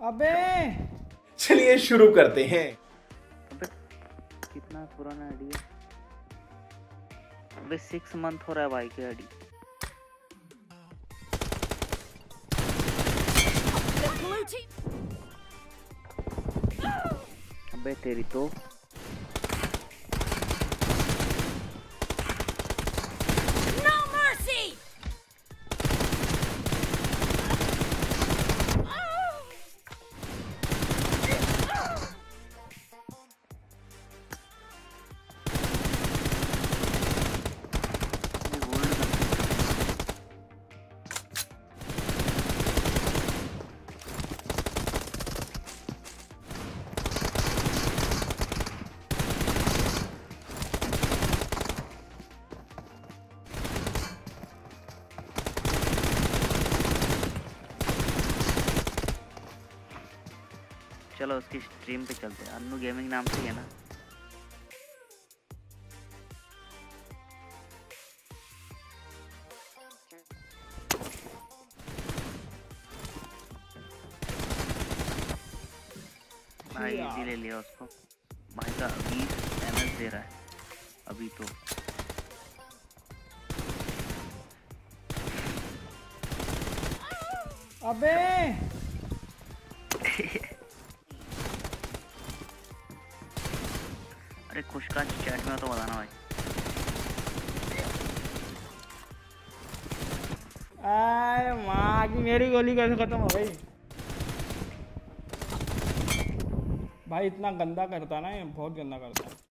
अबे। चलिए शुरू करते हैं। अबे कितना पुराना आईडी है? अबे सिक्स मंथ हो रहा है भाई की आईडी. अबे तेरी तो चलो उसकी स्ट्रीम पे चलते हैं। अन्नू गेमिंग नाम से है ना। भाई इजी ले लिया उसको। भाई का बीस एम दे रहा है। अभी तो। अबे! अरे खुश का चैट में तो बताना भाई। आए माँ की मेरी गोली कैसे खत्म हो गई? भाई इतना गंदा करता ना ये, बहुत गंदा करता। है